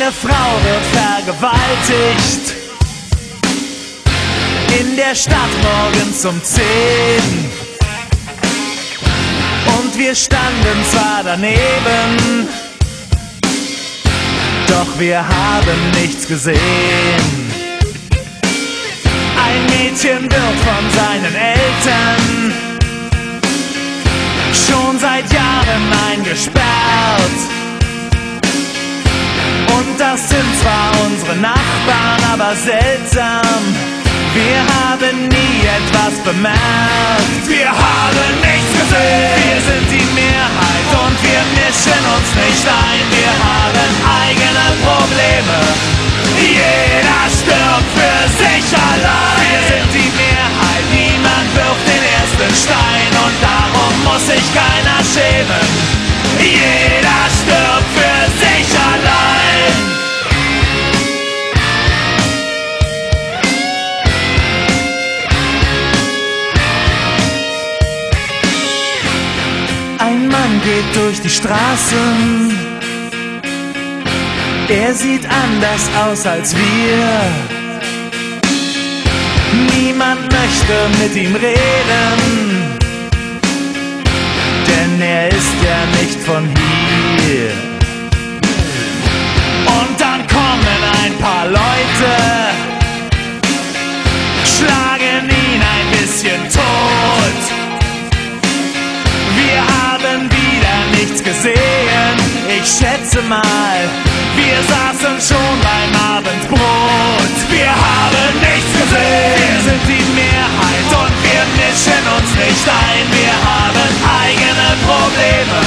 Eine Frau wird vergewaltigt. In der Stadt morgens um zehn. Und wir standen zwar daneben, doch wir haben nichts gesehen. Ein Mädchen wird von seinen Eltern schon seit Jahren eingesperrt. Und das sind zwar unsere Nachbarn, aber seltsam. Wir haben nie etwas bemerkt. Wir haben nichts gesehen. Wir sind die Mehrheit und wir mischen uns nicht ein. Wir haben eigene Probleme. Jeder stirbt für sich allein. Wir sind die Mehrheit. Niemand wirft den ersten Stein und darum muss sich keiner schämen. Jeder Mann geht durch die Straßen. Er sieht anders aus als wir. Niemand möchte mit ihm reden, denn er ist ja nicht von hier. Und dann kommen ein paar Leute, schlagen ihn ein bisschen tot. Schätze mal, wir saßen schon beim Abendbrot. Wir haben nichts gesehen. Wir sind die Mehrheit und wir mischen uns nicht ein. Wir haben eigene Probleme.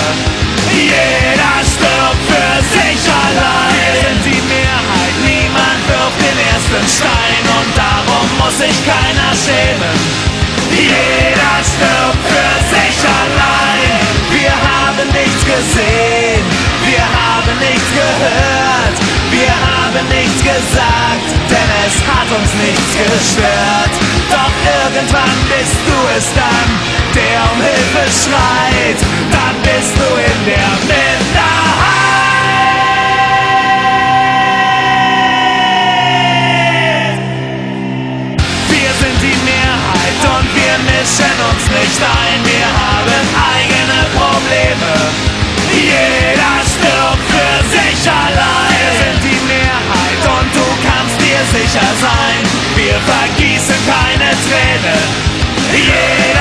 Jeder stirbt für sich allein. Wir sind die Mehrheit. Niemand wirft den ersten Stein und darum muss sich keiner schämen. Jeder stirbt für sich allein. Wir haben nichts gesehen, nichts gesagt, denn es hat uns nichts gestört. Doch irgendwann bist du es dann, der um Hilfe schreit, dann bist du in der Minderheit. Wir sind die Mehrheit und wir mischen uns nicht ein. Sicher sein. Wir vergießen keine Tränen. Jeder